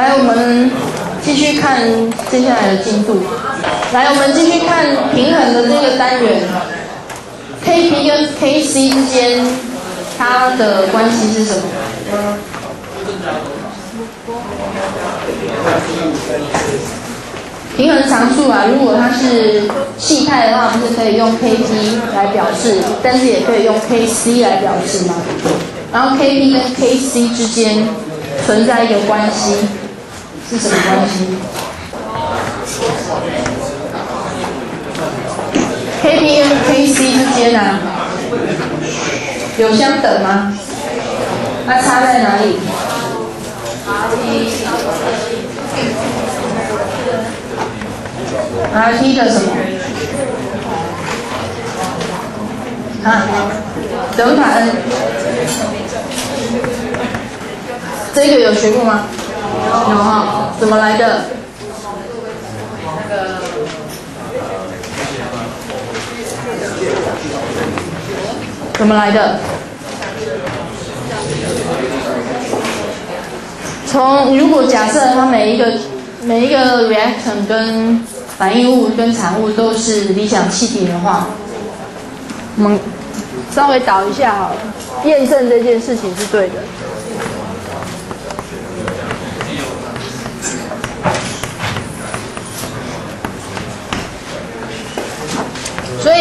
来，我们继续看接下来的进度。来，我们继续看平衡的这个单元，Kp 跟 Kc 之间它的关系是什么？平衡常数啊，如果它是气态的话，不是可以用 Kp 来表示，但是也可以用 Kc 来表示吗？然后 Kp 跟 Kc 之间存在一个关系，是什么关系？Kp 跟 Kc 之间啊，有相等吗？那差在哪里？Rt 的什么？啊，德塔 n。这个有学过吗？有哈，怎么来的？怎么来的？从如果假设它每一个每一个 reaction 跟反应物跟产物都是理想气体的话，我们稍微导一下好了，验证这件事情是对的。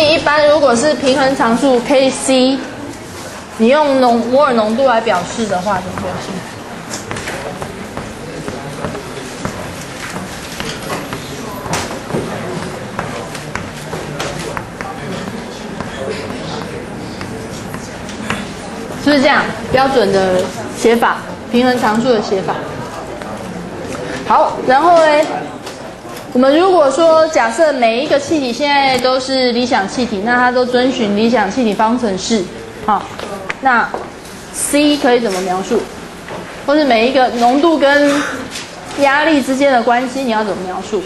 一般如果是平衡常数 Kc，你用浓摩尔浓度来表示的话，怎么表示？是不是这样标准的写法？平衡常数的写法。好，然后呢？我们如果说假设每一个气体现在都是理想气体，那它都遵循理想气体方程式，好，那 C 可以怎么描述？或是每一个浓度跟压力之间的关系，你要怎么描述？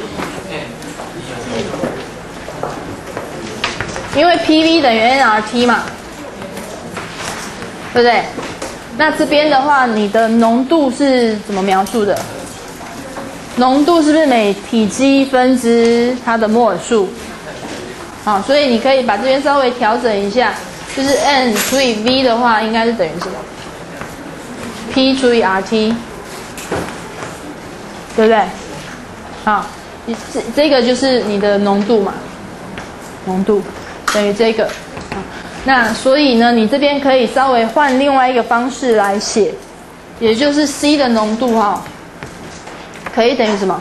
因为 PV 等于 nRT 嘛，对不对？那这边的话，你的浓度是怎么描述的？浓度是不是每体积分之它的摩尔数？好，所以你可以把这边稍微调整一下，就是 n 除以 v 的话，应该是等于什么？P 除以 RT，对不对？好，这这个就是你的浓度嘛，浓度等于这个。那所以呢，你这边可以稍微换另外一个方式来写，也就是 C 的浓度哈。可以等于什么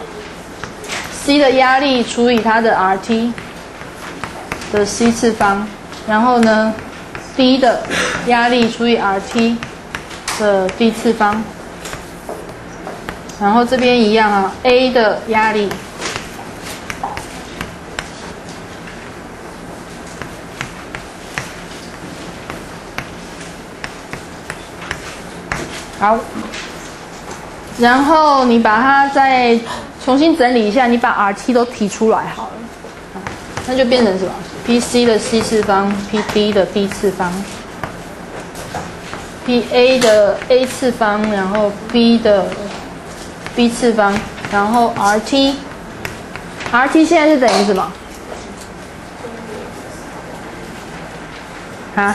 ？C 的压力除以它的 RT 的 C 次方，然后呢，D 的压力除以 RT 的 D 次方，然后这边一样啊，A 的压力，好。然后你把它再重新整理一下，你把 RT 都提出来好了，那就变成什么？PC 的 C 次方，PD 的 D 次方，PA 的 A 次方，然后 B 的 B 次方，然后 RT，RT 现在是等于什么？啊？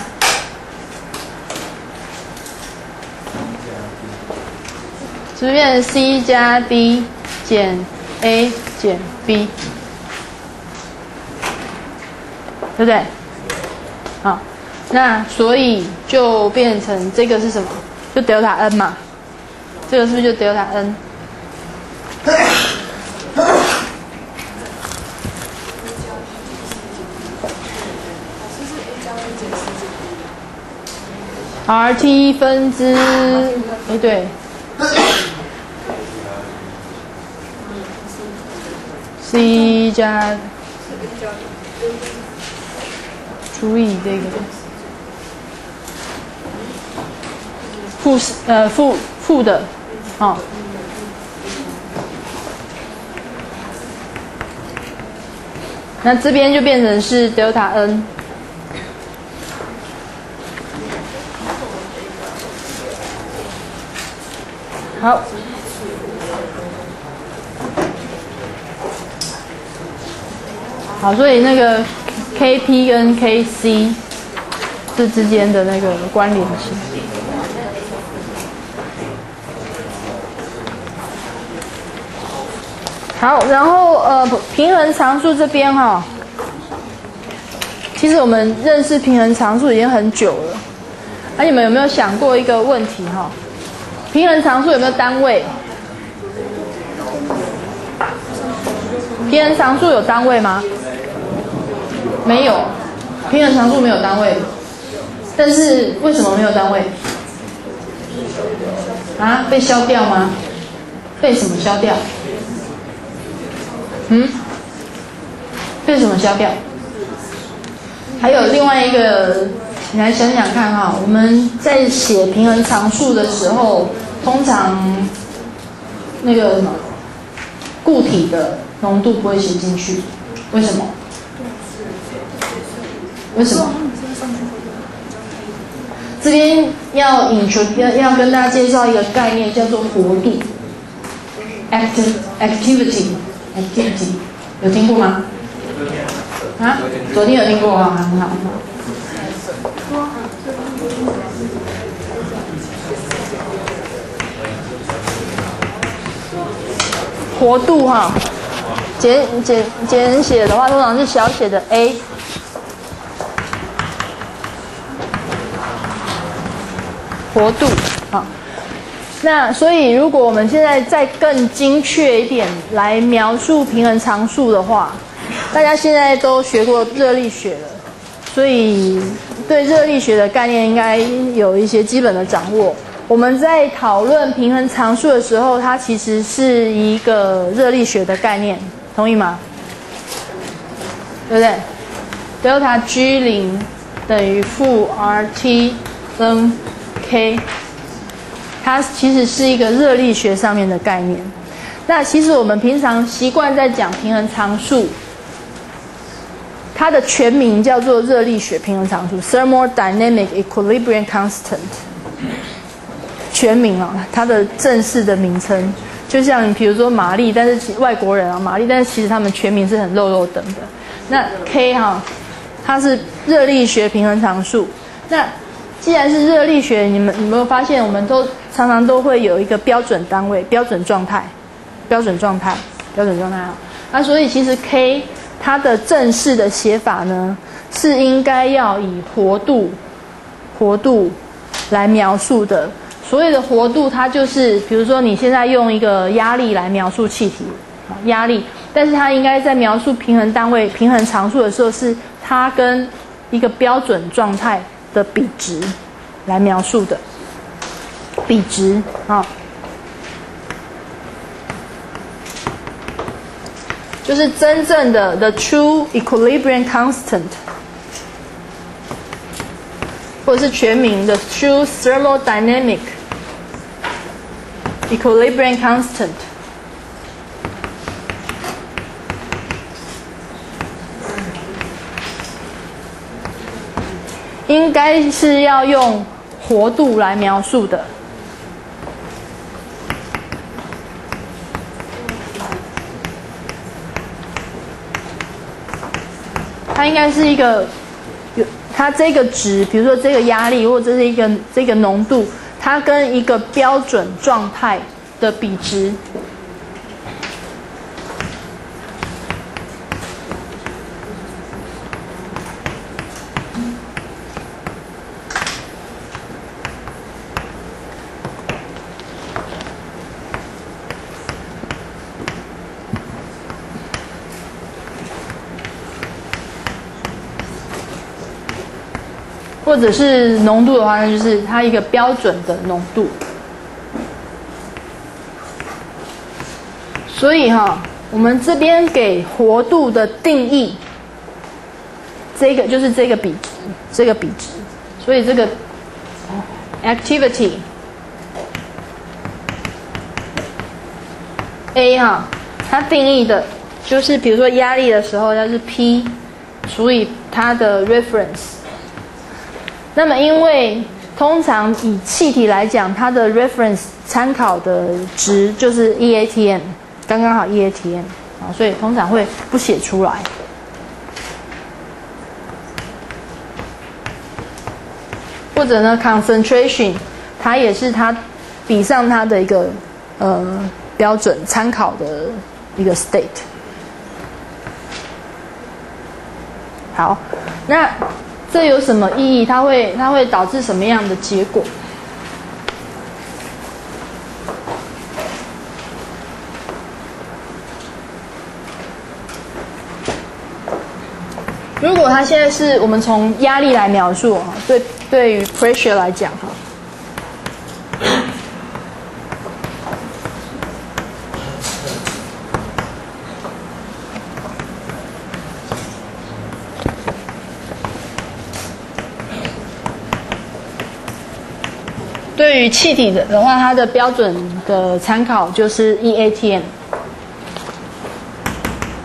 是不是变成 C 加 D 减 A 减 B，对不对？好，那所以就变成这个是什么？就 delta n 嘛，这个是不是就 delta n？RT 分之，哎对。C 加除以这个负呃负负的，好，那这边就变成是 delta n。好。好，所以那个 K P 跟 K C 这之间的那个关联性。好，然后呃，平衡常数这边哈，其实我们认识平衡常数已经很久了。那你们有没有想过一个问题哈？平衡常数有没有单位？平衡常数有单位吗？没有，平衡常数没有单位。但是为什么没有单位？啊？被消掉吗？被什么消掉？嗯？被什么消掉？还有另外一个，你来想想看哈，我们在写平衡常数的时候，通常那个什么固体的浓度不会写进去，为什么？为什么？这边要引出要要跟大家介绍一个概念，叫做活度，active activity activity，有听过吗？啊？昨天有听过啊，很好很好。活度哈，简简简写的话，通常是小写的 a。活度，好，那所以如果我们现在再更精确一点来描述平衡常数的话，大家现在都学过热力学了，所以对热力学的概念应该有一些基本的掌握。我们在讨论平衡常数的时候，它其实是一个热力学的概念，同意吗？对不对？delta G 零等于负 RT 分。K，它其实是一个热力学上面的概念。那其实我们平常习惯在讲平衡常数，它的全名叫做热力学平衡常数 （Thermodynamic Equilibrium Constant）。全名啊，它的正式的名称，就像比如说玛丽，但是其外国人啊，玛丽，但是其实他们全名是很肉肉等的。那 K 哈，它是热力学平衡常数。那既然是热力学，你们有没有发现，我们都常常都会有一个标准单位、标准状态、标准状态、标准状态啊？那所以其实 K 它的正式的写法呢，是应该要以活度、活度来描述的。所谓的活度，它就是比如说你现在用一个压力来描述气体，压力，但是它应该在描述平衡单位、平衡常数的时候，是它跟一个标准状态。的比值来描述的比值啊，就是真正的 the true equilibrium constant，或者是全名的 true thermodynamic equilibrium constant。应该是要用活度来描述的，它应该是一个它这个值，比如说这个压力或者是一个这个浓度，它跟一个标准状态的比值。或者是浓度的话，那就是它一个标准的浓度。所以哈，我们这边给活度的定义，这个就是这个比值，这个比值。所以这个 activity A 哈，它定义的就是比如说压力的时候，它是 P 除以它的 reference。那么，因为通常以气体来讲，它的 reference 参考的值就是 eATM，刚刚好 eATM 啊，所以通常会不写出来。或者呢，concentration，它也是它比上它的一个呃标准参考的一个 state。好，那这有什么意义？它会它会导致什么样的结果？如果它现在是我们从压力来描述哈，对。对于 pressure 来讲，对气体的的话，它的标准的参考就是 eATM，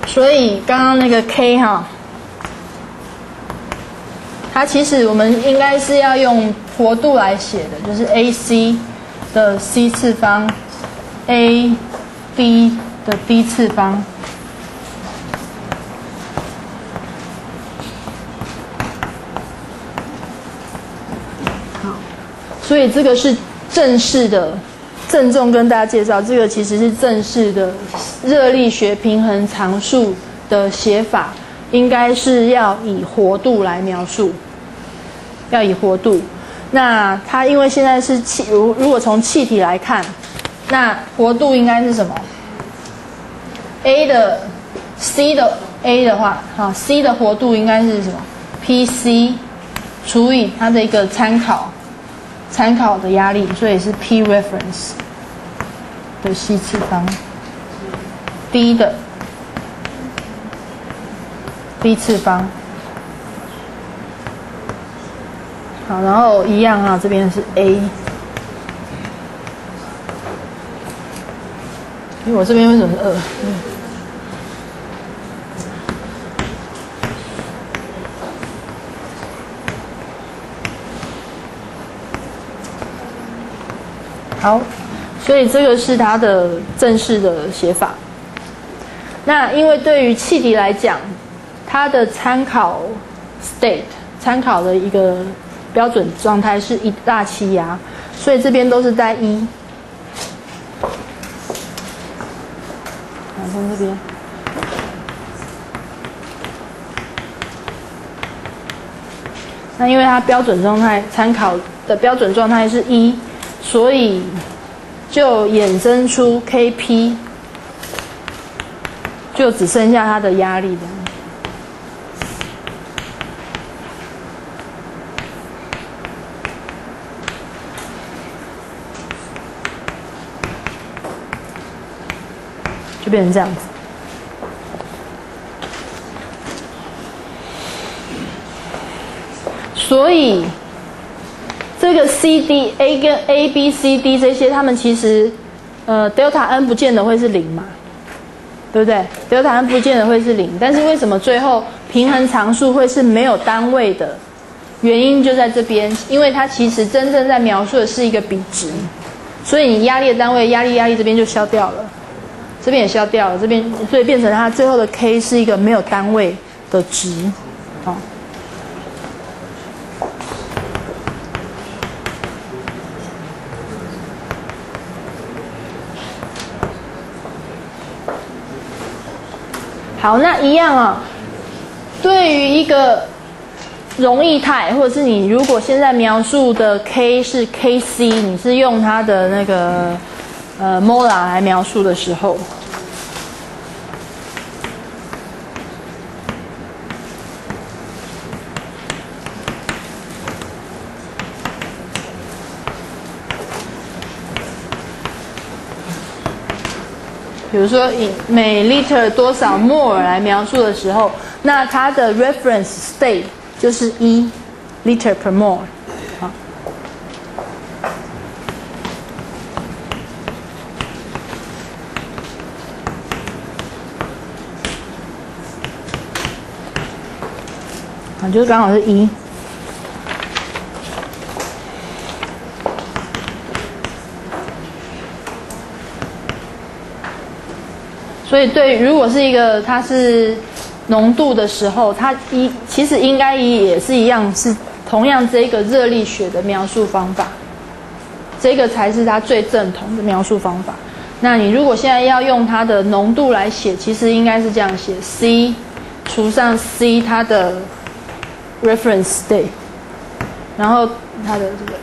所以刚刚那个 K 哈。它其实我们应该是要用活度来写的，就是 a c 的 c 次方，a b 的 d 次方。好，所以这个是正式的，郑重跟大家介绍，这个其实是正式的热力学平衡常数的写法。应该是要以活度来描述，要以活度。那它因为现在是气，如如果从气体来看，那活度应该是什么？A 的 C 的 A 的话，哈，C 的活度应该是什么？Pc 除以它的一个参考参考的压力，所以是 P reference 的 C 次方，D 的。b 次方，好，然后一样啊，这边是 a，因为我这边为什么是二？好，所以这个是它的正式的写法。那因为对于气体来讲，它的参考 state 参考的一个标准状态是一大气压，所以这边都是在一。从这边，那因为它标准状态参考的标准状态是一，所以就衍生出 Kp，就只剩下它的压力的。变成这样子，所以这个 C D A 跟 A B C D 这些，它们其实呃 delta n 不见得会是零嘛，对不对？delta n 不见得会是零，但是为什么最后平衡常数会是没有单位的？原因就在这边，因为它其实真正在描述的是一个比值，所以你压力的单位压力压力这边就消掉了。这边也消掉了，这边所以变成它最后的 k 是一个没有单位的值，好。那一样啊。对于一个容易态，或者是你如果现在描述的 k 是 kc，你是用它的那个。呃 m o l a 来描述的时候，比如说以每 liter 多少 more 来描述的时候，那它的 reference state 就是一 liter per more 啊。就是刚好是一，所以对，如果是一个它是浓度的时候，它一其实应该也是一样，是同样这个热力学的描述方法，这个才是它最正统的描述方法。那你如果现在要用它的浓度来写，其实应该是这样写：C 除上 C 它的 reference state，然后它的这个，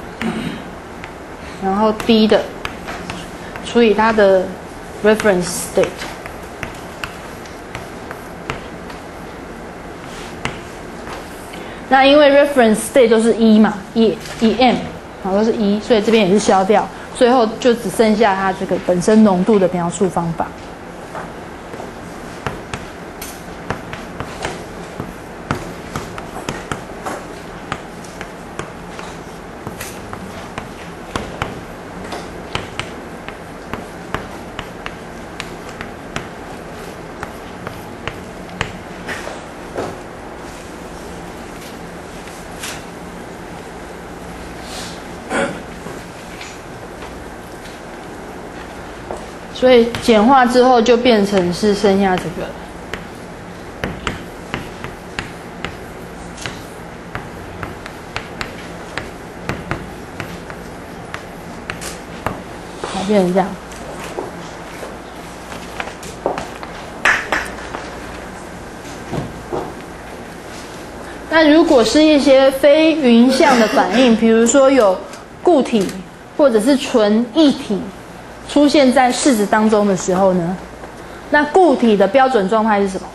然后 D 的除以它的 reference state。那因为 reference state 都是一嘛，一一 m，好都是一，所以这边也是消掉。最后就只剩下它这个本身浓度的描述方法。所以简化之后就变成是剩下这个，好，变成这样。那如果是一些非匀相的反应，比如说有固体或者是纯液体。出现在式子当中的时候呢，那固体的标准状态是什么？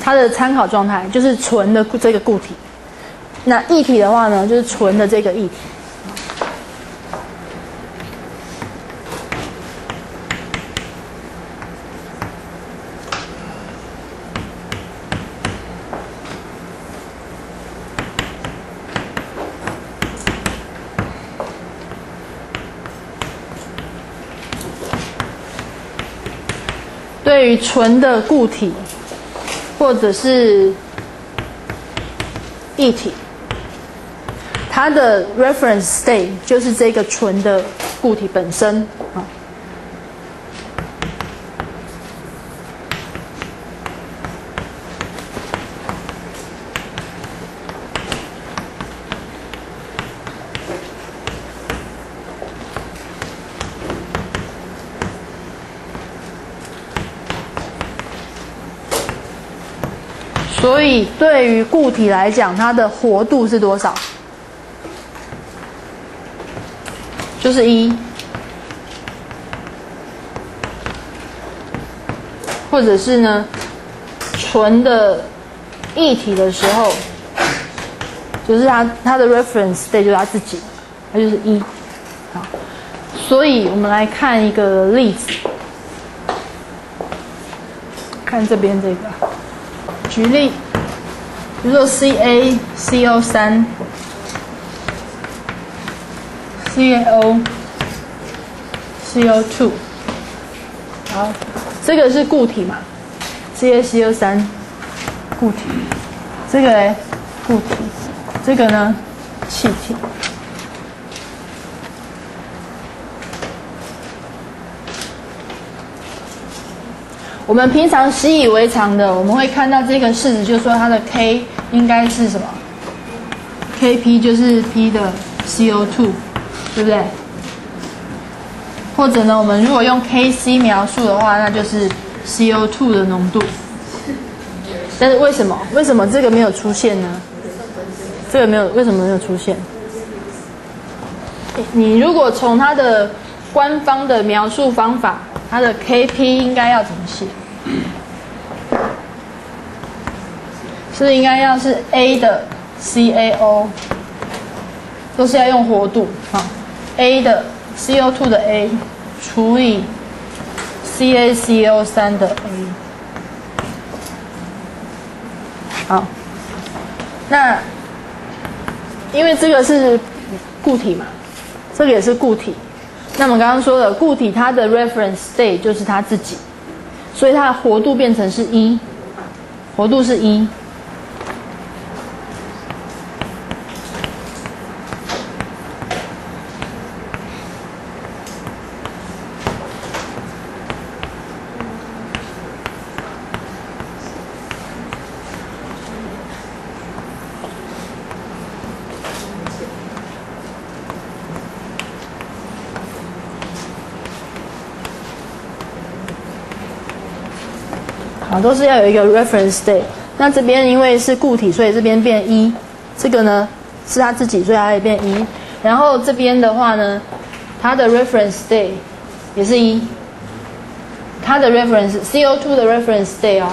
它的参考状态就是纯的这个固体。那液体的话呢，就是纯的这个液体。对于纯的固体或者是液体，它的 reference state 就是这个纯的固体本身啊。所以，对于固体来讲，它的活度是多少？就是一，或者是呢，纯的液体的时候，就是它它的 reference state 就是它自己，它就是一。好，所以我们来看一个例子，看这边这个。举例，比如说 CaCO 三、CO、CO two，好，这个是固体嘛？CaCO 三，固体，这个嘞，固体，这个呢，气体。我们平常习以为常的，我们会看到这个式子，就说它的 K 应该是什么？Kp 就是 P 的 CO2，对不对？或者呢，我们如果用 Kc 描述的话，那就是 CO2 的浓度。但是为什么？为什么这个没有出现呢？这个没有，为什么没有出现？你如果从它的官方的描述方法，它的 Kp 应该要怎么写？是应该要是 A 的 CaO，都是要用活度啊。A 的 CO2 的 A 除以 CaCO3 的 A。好，那因为这个是固体嘛，这个也是固体。那么刚刚说的固体，它的 reference state 就是它自己。所以它的活度变成是一，活度是一。都是要有一个 reference day，。那这边因为是固体，所以这边变一。这个呢是它自己，所以它也变一。然后这边的话呢，它的 reference day 也是一。它的 reference CO2 的 reference day 哦，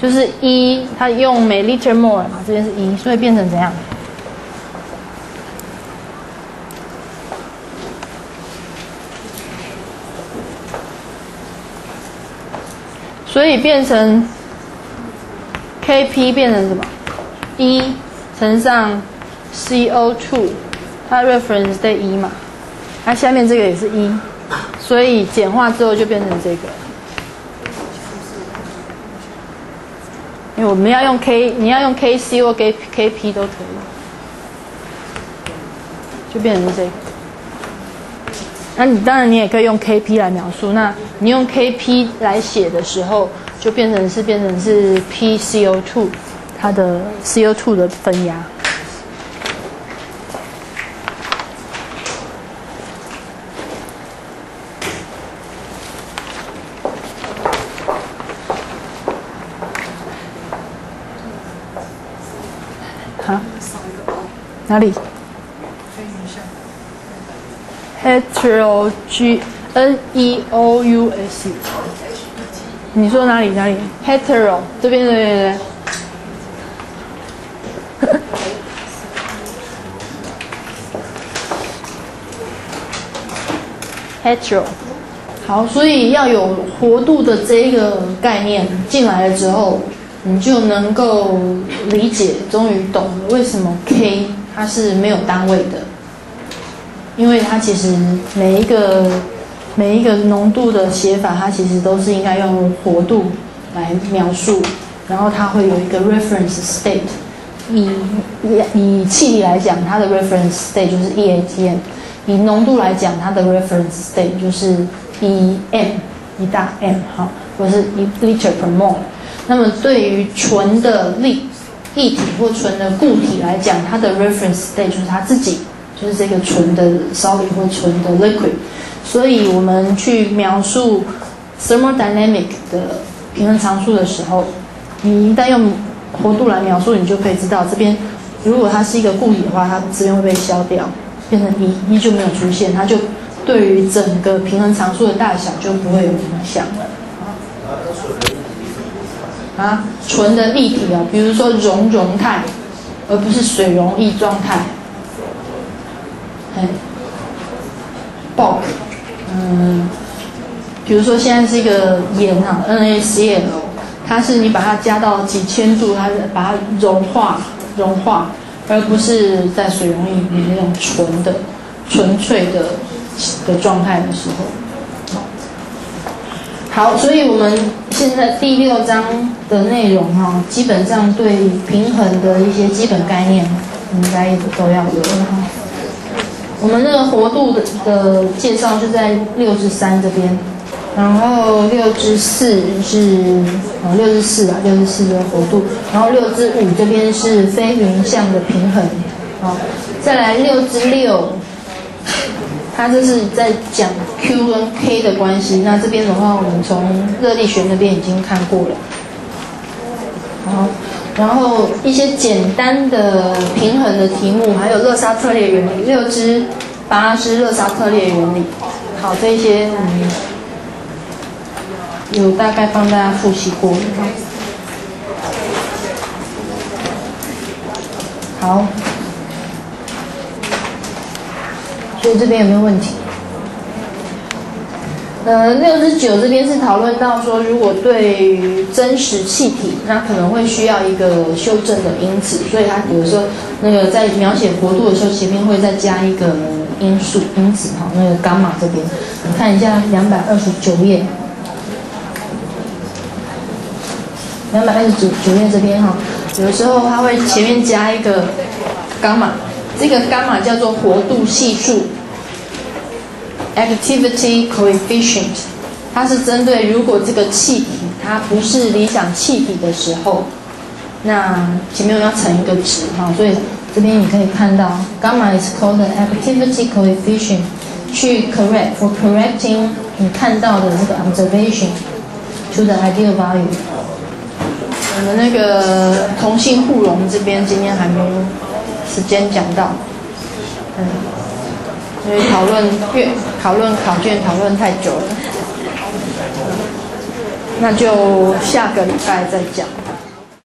就是一，它用每 liter more 嘛，这边是一，所以变成怎样？所以变成 Kp 变成什么？一乘上 CO2，它 reference state 一嘛，它下面这个也是一，所以简化之后就变成这个。因为我们要用 K，你要用 Kc 或 K Kp 都可以，就变成这个。那你当然你也可以用 Kp 来描述。那你用 Kp 来写的时候，就变成是变成是 PCO2，它的 CO2 的分压。好哪里？hetero G N E O U S，你说哪里哪里？hetero 这边对对对。hetero，好，所以要有活度的这一个概念进来了之后，你就能够理解，终于懂了为什么 K。它是没有单位的，因为它其实每一个每一个浓度的写法，它其实都是应该用活度来描述，然后它会有一个 reference state。以以气体来讲，它的 reference state 就是 E atm；以浓度来讲，它的 reference state 就是 E m 一大 M 哈，或是一 liter per mole。那么对于纯的力液体或纯的固体来讲，它的 reference state 就是它自己，就是这个纯的 solid 或纯的 liquid。所以我们去描述 thermodynamic 的平衡常数的时候，你一旦用活度来描述，你就可以知道这边如果它是一个固体的话，它这边会被消掉，变成一，一就没有出现，它就对于整个平衡常数的大小就不会有影响了。啊，纯的液体啊，比如说熔融态，而不是水溶液状态。哎爆嗯，比如说现在是一个盐啊，NaCl，它是你把它加到几千度，它是把它融化融化，而不是在水溶液里面那种纯的、纯粹的的状态的时候。好，所以我们现在第六章的内容哈，基本上对平衡的一些基本概念，应该都要有了哈。我们那个活度的的介绍是在六至三这边，然后六至四是啊六至四啊六至四的活度，然后六至五这边是非匀相的平衡，好，再来六至六。它这是在讲 Q 跟 K 的关系。那这边的话，我们从热力学那边已经看过了。好，然后一些简单的平衡的题目，还有勒沙特列原理，六支、八支勒沙特列原理。好，这一些嗯，有大概帮大家复习过。好。所以这边有没有问题？呃，六十九这边是讨论到说，如果对于真实气体，那可能会需要一个修正的因子，所以它有时候那个在描写活度的时候，前面会再加一个因素因子哈，那个伽马这边，你看一下两百二十九页，两百二十九九页这边哈，有时候它会前面加一个伽马。这个伽马叫做活度系数 （activity coefficient），它是针对如果这个气体它不是理想气体的时候，那前面要乘一个值哈，所以这边你可以看到伽马 is called the activity coefficient，去 correct for correcting 你看到的这个 observation to the ideal value。我们那个同性互融这边今天还没有时间讲到，嗯，因为讨论阅讨论考卷讨论太久了，那就下个礼拜再讲。